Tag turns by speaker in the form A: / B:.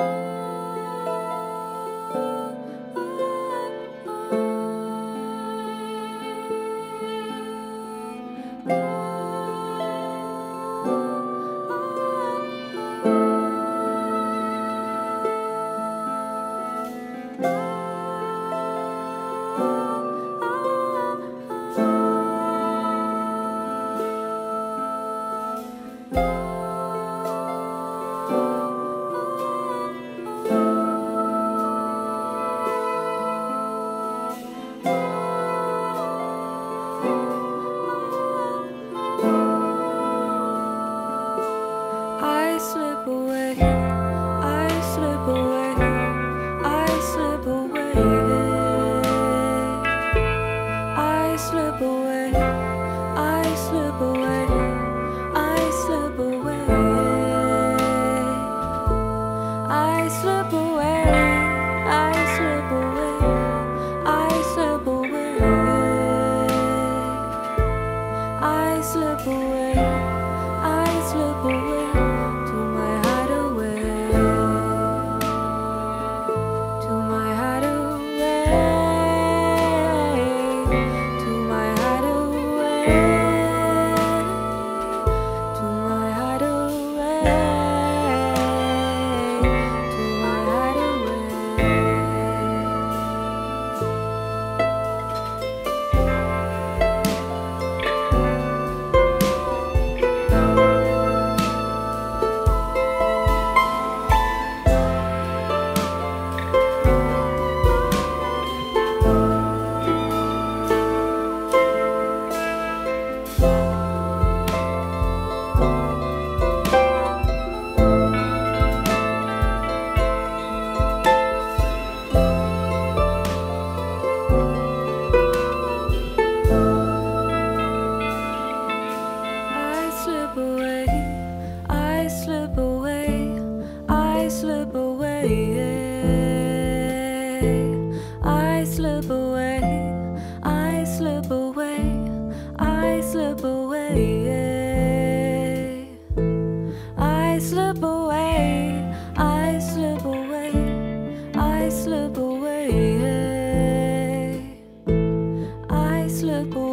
A: Oh. I slip away. slip away.